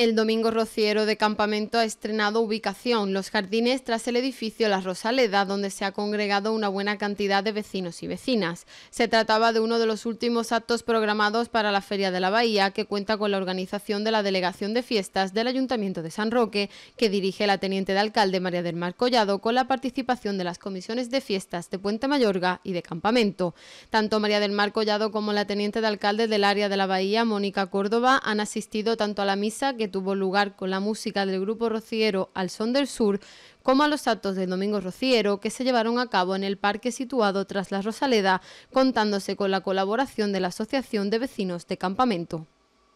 El Domingo Rociero de Campamento ha estrenado ubicación, los jardines tras el edificio La Rosaleda, donde se ha congregado una buena cantidad de vecinos y vecinas. Se trataba de uno de los últimos actos programados para la Feria de la Bahía, que cuenta con la organización de la Delegación de Fiestas del Ayuntamiento de San Roque, que dirige la teniente de alcalde María del Mar Collado, con la participación de las comisiones de fiestas de Puente Mayorga y de Campamento. Tanto María del Mar Collado como la teniente de alcalde del área de la Bahía, Mónica Córdoba, han asistido tanto a la misa que tuvo lugar con la música del grupo rociero Al Son del Sur, como a los actos del Domingo Rociero que se llevaron a cabo en el parque situado tras la Rosaleda, contándose con la colaboración de la Asociación de Vecinos de Campamento.